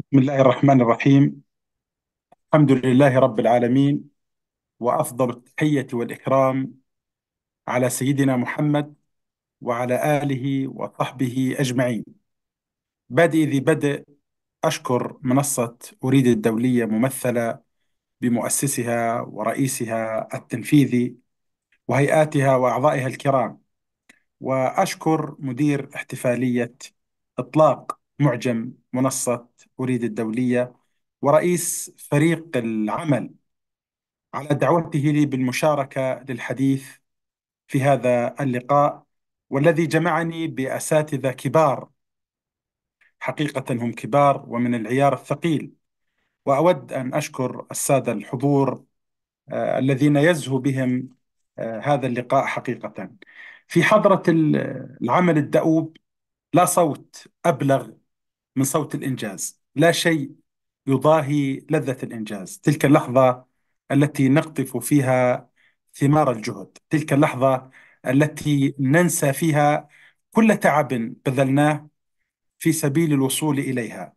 بسم الله الرحمن الرحيم. الحمد لله رب العالمين وأفضل التحية والإكرام على سيدنا محمد وعلى آله وصحبه أجمعين. بادئ ذي بدء أشكر منصة أريد الدولية ممثلة بمؤسسها ورئيسها التنفيذي وهيئاتها وأعضائها الكرام وأشكر مدير احتفالية إطلاق معجم منصة أريد الدولية ورئيس فريق العمل. على دعوته لي بالمشاركة للحديث في هذا اللقاء والذي جمعني بأساتذة كبار. حقيقة هم كبار ومن العيار الثقيل. وأود أن أشكر السادة الحضور آه، الذين يزهو بهم آه، هذا اللقاء حقيقة. في حضرة العمل الدؤوب لا صوت أبلغ من صوت الإنجاز. لا شيء يضاهي لذة الإنجاز. تلك اللحظة التي نقطف فيها ثمار الجهد. تلك اللحظة التي ننسى فيها كل تعب بذلناه في سبيل الوصول إليها.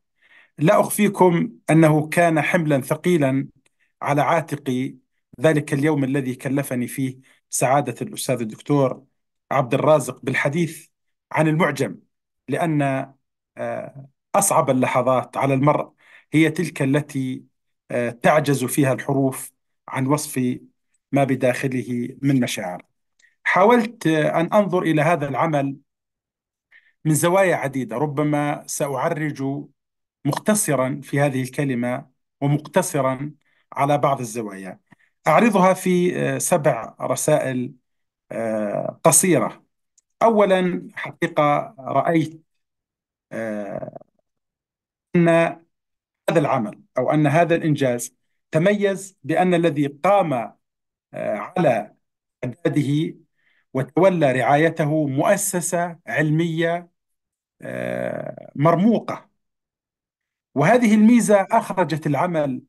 لا أخفيكم أنه كان حملا ثقيلا على عاتقي ذلك اليوم الذي كلفني فيه سعادة الأستاذ الدكتور عبد الرازق بالحديث عن المعجم لأن آه، أصعب اللحظات على المرء هي تلك التي آه، تعجز فيها الحروف عن وصف ما بداخله من مشاعر. حاولت آه، أن أنظر إلى هذا العمل من زوايا عديدة ربما سأعرج مختصرا في هذه الكلمة ومقتصرا على بعض الزوايا. أعرضها في آه، سبع رسائل قصيرة. أولا حقيقة رأيت أن هذا العمل أو أن هذا الإنجاز تميز بأن الذي قام آه، على إعداده وتولى رعايته مؤسسة علمية آه، مرموقة. وهذه الميزة أخرجت العمل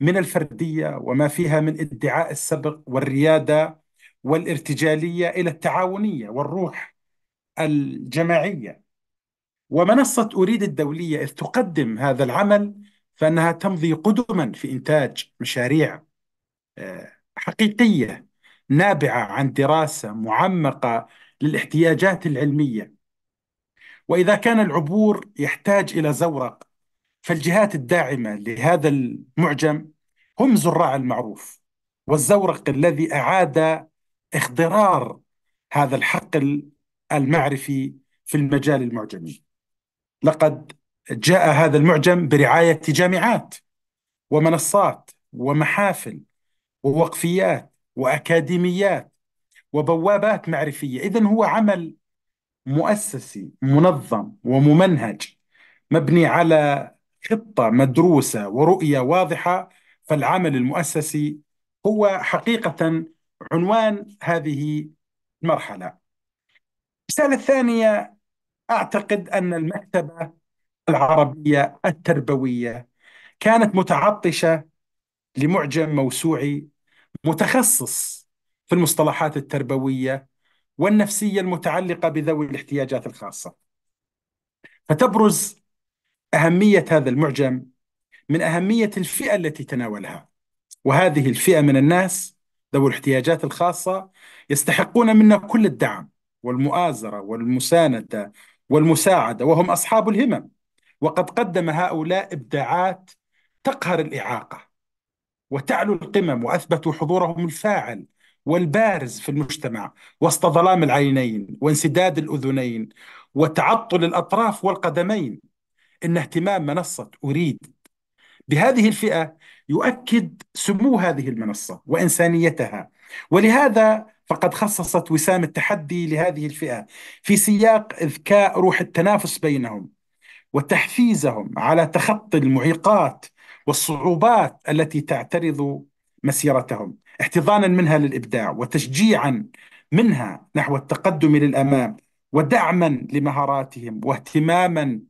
من الفردية وما فيها من ادعاء السبق والريادة والارتجالية إلى التعاونية والروح الجماعية. ومنصة أريد الدولية إذ تقدم هذا العمل فإنها تمضي قدما في إنتاج مشاريع آه، حقيقية نابعة عن دراسة معمقة للاحتياجات العلمية. وإذا كان العبور يحتاج إلى زورق فالجهات الداعمة لهذا المعجم هم زراع المعروف والزورق الذي أعاد اخضرار هذا الحقل المعرفي في المجال المعجمي. لقد جاء هذا المعجم برعاية جامعات ومنصات ومحافل ووقفيات وأكاديميات وبوابات معرفية. إذا هو عمل مؤسسي منظم وممنهج مبني على خطة مدروسة ورؤية واضحة فالعمل المؤسسي هو حقيقة عنوان هذه المرحلة. الرسالة الثانية أعتقد أن المكتبة العربية التربوية كانت متعطشة لمعجم موسوعي متخصص في المصطلحات التربوية والنفسية المتعلقة بذوي الاحتياجات الخاصة. فتبرز أهمية هذا المعجم من أهمية الفئة التي تناولها وهذه الفئة من الناس ذوي الاحتياجات الخاصة يستحقون منا كل الدعم والمؤازرة والمساندة والمساعدة وهم أصحاب الهمم. وقد قدم هؤلاء إبداعات تقهر الإعاقة وتعلو القمم وأثبتوا حضورهم الفاعل والبارز في المجتمع وسط ظلام العينين وانسداد الأذنين وتعطل الأطراف والقدمين. إن اهتمام منصة أريد بهذه الفئة يؤكد سمو هذه المنصة وإنسانيتها ولهذا فقد خصصت وسام التحدي لهذه الفئة في سياق إذكاء روح التنافس بينهم وتحفيزهم على تخطي المعيقات والصعوبات التي تعترض مسيرتهم احتضانا منها للإبداع وتشجيعا منها نحو التقدم للأمام ودعما لمهاراتهم واهتماما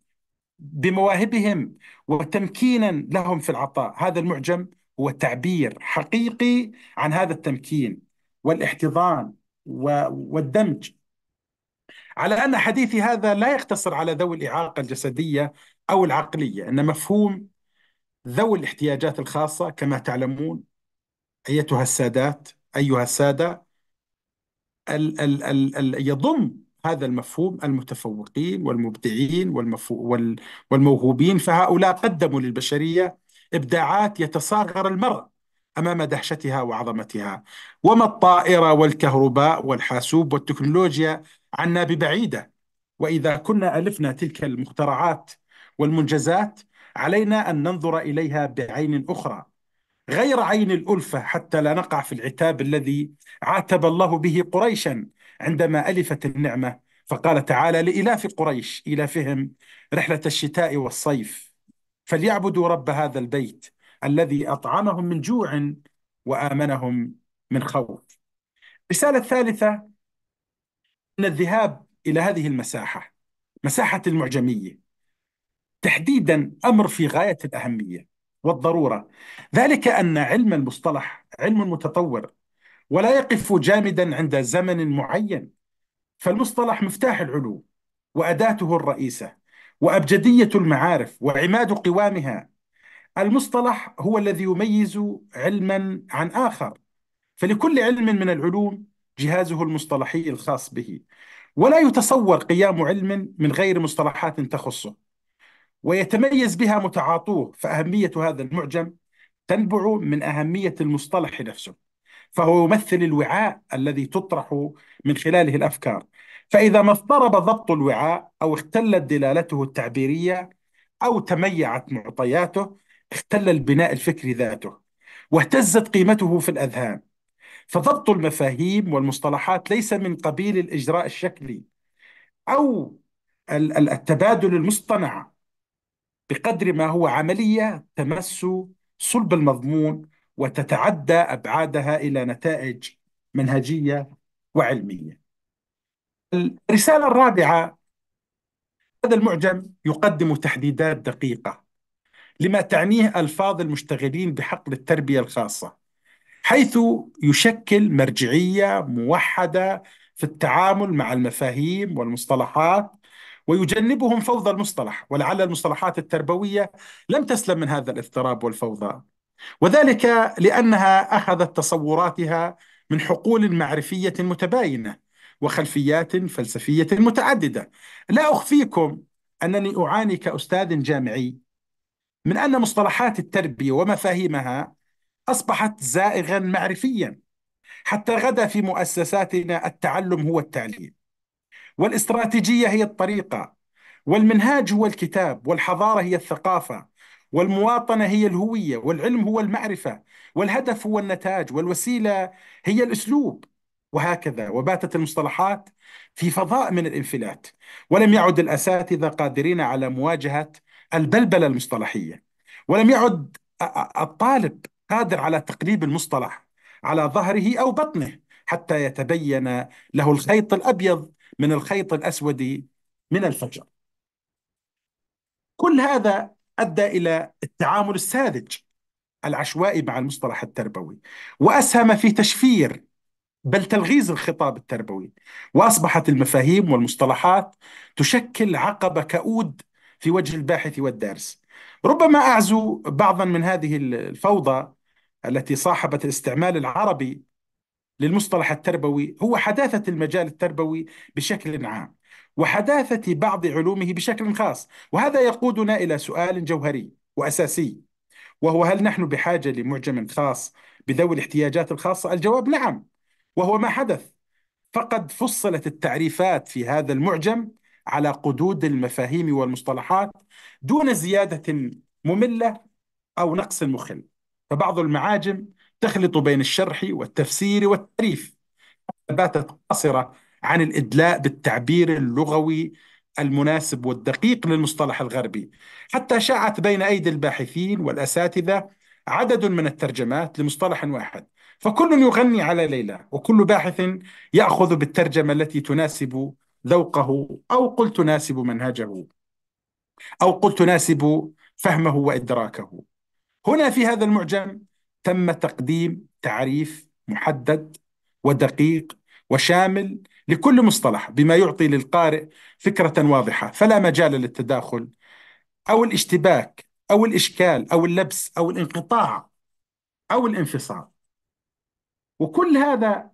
بمواهبهم وتمكينا لهم في العطاء. هذا المعجم هو تعبير حقيقي عن هذا التمكين والاحتضان والدمج. على أن حديثي هذا لا يقتصر على ذوي الإعاقة الجسدية أو العقلية أن مفهوم ذوي الاحتياجات الخاصة كما تعلمون أيتها السادات أيها السادة ال ال ال ال يضم هذا المفهوم المتفوقين والمبدعين والمفو وال والموهوبين فهؤلاء قدموا للبشرية إبداعات يتصاغر المرء أمام دهشتها وعظمتها. وما الطائرة والكهرباء والحاسوب والتكنولوجيا عنا ببعيدة؟ وإذا كنا ألفنا تلك المخترعات والمنجزات علينا أن ننظر إليها بعين أخرى. غير عين الألفة حتى لا نقع في العتاب الذي عاتب الله به قريشا عندما ألفت النعمة. فقال تعالى لإلاف قريش إلافهم رحلة الشتاء والصيف. فليعبدوا رب هذا البيت الذي أطعمهم من جوع وآمنهم من خوف. الرسالة الثالثة أن الذهاب إلى هذه المساحة مساحة المعجمية تحديدا أمر في غاية الأهمية والضرورة. ذلك أن علم المصطلح علم متطور ولا يقف جامدا عند زمن معين فالمصطلح مفتاح العلوم وأداته الرئيسة. وأبجدية المعارف وعماد قوامها المصطلح هو الذي يميز علما عن آخر. فلكل علم من العلوم جهازه المصطلحي الخاص به. ولا يتصور قيام علم من غير مصطلحات تخصه. ويتميز بها متعاطوه فأهمية هذا المعجم تنبع من أهمية المصطلح نفسه. فهو يمثل الوعاء الذي تطرح من خلاله الأفكار. فإذا ما اضطرب ضبط الوعاء أو اختلت دلالته التعبيرية أو تميعت معطياته اختل البناء الفكري ذاته واهتزت قيمته في الأذهان. فضبط المفاهيم والمصطلحات ليس من قبيل الإجراء الشكلي أو التبادل المصطنع بقدر ما هو عملية تمس صلب المضمون وتتعدى أبعادها إلى نتائج منهجية وعلمية. الرسالة الرابعة هذا المعجم يقدم تحديدات دقيقة لما تعنيه ألفاظ المشتغلين بحقل التربية الخاصة حيث يشكل مرجعية موحدة في التعامل مع المفاهيم والمصطلحات ويجنبهم فوضى المصطلح ولعل المصطلحات التربوية لم تسلم من هذا الاضطراب والفوضى. وذلك لأنها أخذت تصوراتها من حقول معرفية متباينة وخلفيات فلسفية متعددة. لا أخفيكم أنني أعاني كأستاذ جامعي من أن مصطلحات التربية ومفاهيمها أصبحت زائغا معرفيا حتى غدا في مؤسساتنا التعلم هو التعليم. والإستراتيجية هي الطريقة والمنهاج هو الكتاب والحضارة هي الثقافة والمواطنة هي الهوية والعلم هو المعرفة والهدف هو النتاج والوسيلة هي الأسلوب. وهكذا وباتت المصطلحات في فضاء من الانفلات. ولم يعد الأساتذة قادرين على مواجهة البلبلة المصطلحية. ولم يعد الطالب قادر على تقريب المصطلح على ظهره أو بطنه حتى يتبين له الخيط الأبيض من الخيط الأسود من الفجر. كل هذا أدى إلى التعامل الساذج العشوائي مع المصطلح التربوي وأسهم في تشفير بل تلغيز الخطاب التربوي وأصبحت المفاهيم والمصطلحات تشكل عقبة كؤود في وجه الباحث والدارس. ربما أعزو بعضا من هذه الفوضى التي صاحبت الاستعمال العربي للمصطلح التربوي هو حداثة المجال التربوي بشكل عام. وحداثة بعض علومه بشكل خاص. وهذا يقودنا إلى سؤال جوهري وأساسي وهو هل نحن بحاجة لمعجم خاص بذوي الاحتياجات الخاصة؟ الجواب نعم وهو ما حدث. فقد فصلت التعريفات في هذا المعجم على قدود المفاهيم والمصطلحات دون زيادة مملة أو نقص مخل. فبعض المعاجم تخلط بين الشرح والتفسير والتعريف. باتت قاصرة عن الإدلاء بالتعبير اللغوي المناسب والدقيق للمصطلح الغربي. حتى شاعت بين أيدي الباحثين والأساتذة عدد من الترجمات لمصطلح واحد. فكل يغني على ليلى وكل باحث يأخذ بالترجمة التي تناسب ذوقه أو قل تناسب منهجه أو قل تناسب فهمه وإدراكه. هنا في هذا المعجم تم تقديم تعريف محدد ودقيق وشامل لكل مصطلح بما يعطي للقارئ فكرة واضحة فلا مجال للتداخل أو الاشتباك أو الإشكال أو اللبس أو الانقطاع أو الانفصال. وكل هذا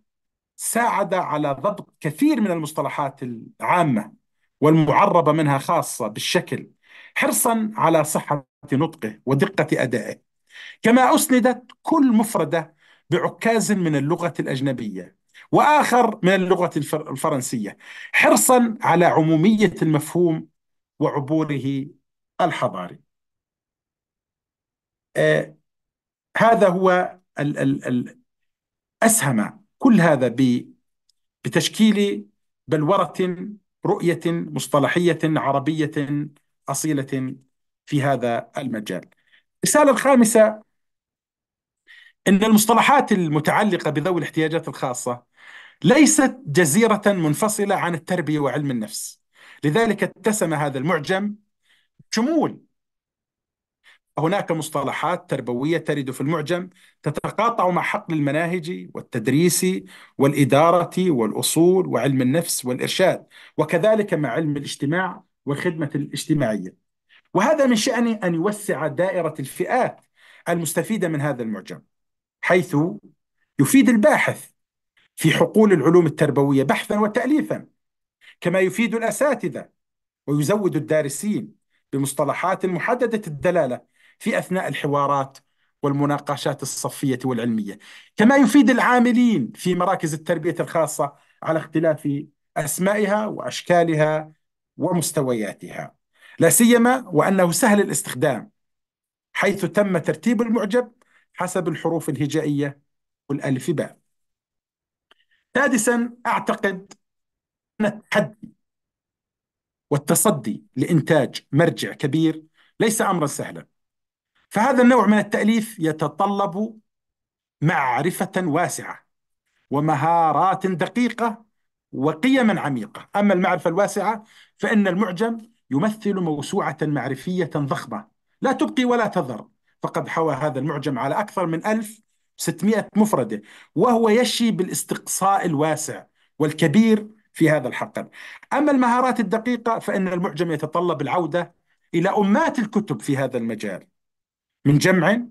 ساعد على ضبط كثير من المصطلحات العامة والمعربة منها خاصة بالشكل حرصا على صحة نطقه ودقة أدائه. كما أسندت كل مفردة بعكاز من اللغة الأجنبية. وآخر من اللغة الفر- الفرنسية حرصا على عمومية المفهوم وعبوره الحضاري. آه هذا هو ال ال ال أسهم كل هذا بتشكيل بلورة رؤية مصطلحية عربية أصيلة في هذا المجال. الرسالة الخامسة أن المصطلحات المتعلقة بذوي الاحتياجات الخاصة ليست جزيرة منفصلة عن التربية وعلم النفس. لذلك اتسم هذا المعجم شمول. هناك مصطلحات تربوية ترد في المعجم تتقاطع مع حقل المناهج والتدريس والإدارة والأصول وعلم النفس والإرشاد وكذلك مع علم الاجتماع والخدمة الاجتماعية. وهذا من شأنه أن يوسع دائرة الفئات المستفيدة من هذا المعجم. حيث يفيد الباحث في حقول العلوم التربوية بحثا وتأليفا كما يفيد الأساتذة ويزود الدارسين بمصطلحات محددة الدلالة في أثناء الحوارات والمناقشات الصفية والعلمية. كما يفيد العاملين في مراكز التربية الخاصة على اختلاف أسمائها وأشكالها ومستوياتها. لا سيما وأنه سهل الاستخدام حيث تم ترتيب المعجب حسب الحروف الهجائية والألف باء سادسا أعتقد أن التحدي والتصدي لإنتاج مرجع كبير ليس أمرا سهلا. فهذا النوع من التأليف يتطلب معرفة واسعة ومهارات دقيقة وقيما عميقة. أما المعرفة الواسعة فإن المعجم يمثل موسوعة معرفية ضخمة لا تبقي ولا تذر. فقد حوى هذا المعجم على أكثر من 1600 مفردة وهو يشي بالاستقصاء الواسع والكبير في هذا الحقل. أما المهارات الدقيقة فإن المعجم يتطلب العودة إلى أمات الكتب في هذا المجال من جمع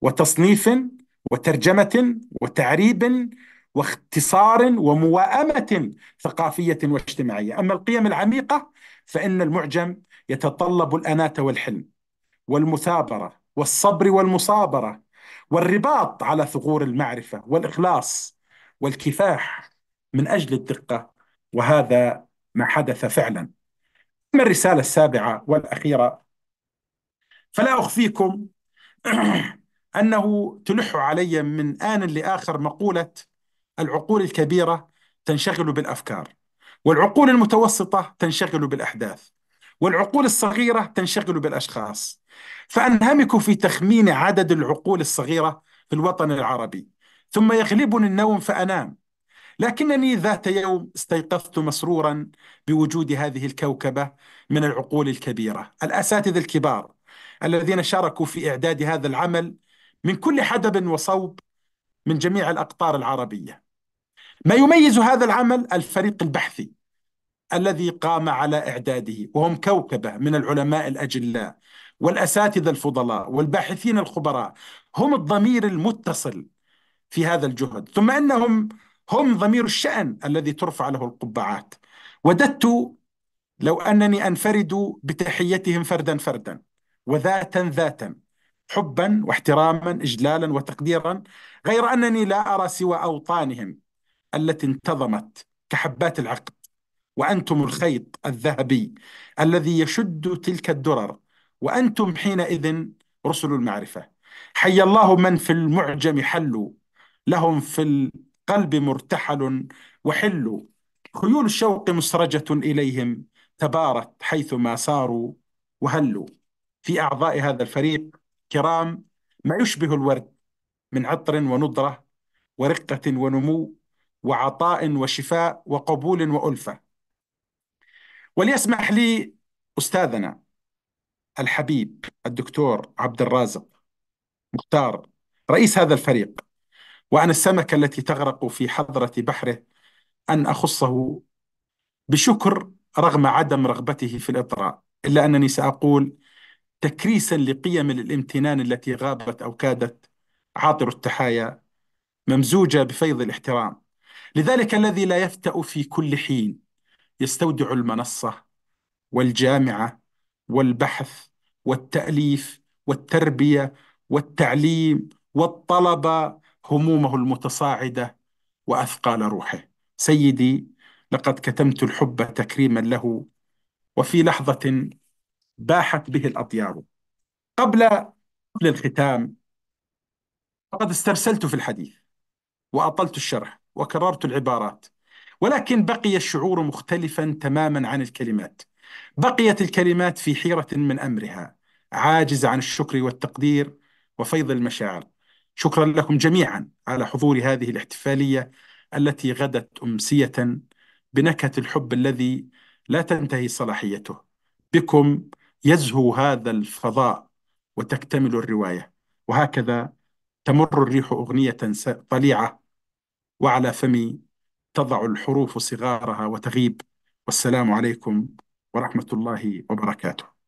وتصنيف وترجمة وتعريب واختصار ومواءمة ثقافية واجتماعية. أما القيم العميقة فإن المعجم يتطلب الأناة والحلم والمثابرة والصبر والمصابرة والرباط على ثغور المعرفة والإخلاص والكفاح من أجل الدقة وهذا ما حدث فعلا. أما الرسالة السابعة والأخيرة فلا أخفيكم أنه تلح علي من آن لآخر مقولة العقول الكبيرة تنشغل بالأفكار والعقول المتوسطة تنشغل بالأحداث. والعقول الصغيرة تنشغل بالأشخاص. فأنهمك في تخمين عدد العقول الصغيرة في الوطن العربي. ثم يغلبني النوم فأنام. لكنني ذات يوم استيقظت مسرورا بوجود هذه الكوكبة من العقول الكبيرة. الأساتذة الكبار الذين شاركوا في إعداد هذا العمل من كل حدب وصوب من جميع الأقطار العربية. ما يميز هذا العمل الفريق البحثي. الذي قام على إعداده وهم كوكبة من العلماء الأجلاء والأساتذة الفضلاء والباحثين الخبراء هم الضمير المتصل في هذا الجهد. ثم أنهم هم ضمير الشأن الذي ترفع له القبعات. وددت لو أنني أنفرد بتحيتهم فردا فردا وذاتا ذاتا حبا واحتراما إجلالا وتقديرا غير أنني لا أرى سوى أوطانهم التي انتظمت كحبات العقد. وأنتم الخيط الذهبي الذي يشد تلك الدرر وأنتم حينئذ رسل المعرفة. حي الله من في المعجم حلوا لهم في القلب مرتحل وحلوا خيول الشوق مسرجة إليهم تبارت حيثما ساروا وهلوا في أعضاء هذا الفريق كرام ما يشبه الورد من عطر ونضرة ورقة ونمو وعطاء وشفاء وقبول وألفة. وليسمح لي أستاذنا الحبيب الدكتور عبد الرازق مختار رئيس هذا الفريق وأنا السمكة التي تغرق في حضرة بحره أن أخصه بشكر رغم عدم رغبته في الإطراء إلا أنني سأقول تكريسا لقيم الامتنان التي غابت أو كادت عاطر التحايا ممزوجة بفيض الاحترام. لذلك الذي لا يفتأ في كل حين يستودع المنصة والجامعة والبحث والتأليف والتربية والتعليم والطلبة همومه المتصاعدة وأثقال روحه. سيدي لقد كتمت الحب تكريما له وفي لحظة باحت به الأطيار قبل الختام فقد استرسلت في الحديث وأطلت الشرح وكررت العبارات ولكن بقي الشعور مختلفا تماما عن الكلمات. بقيت الكلمات في حيرة من أمرها. عاجزة عن الشكر والتقدير وفيض المشاعر. شكرا لكم جميعا على حضور هذه الاحتفالية التي غدت أمسية بنكهة الحب الذي لا تنتهي صلاحيته. بكم يزهو هذا الفضاء وتكتمل الرواية. وهكذا تمر الريح أغنية طليعة وعلى فمي تضع الحروف صغارها وتغيب. والسلام عليكم ورحمة الله وبركاته.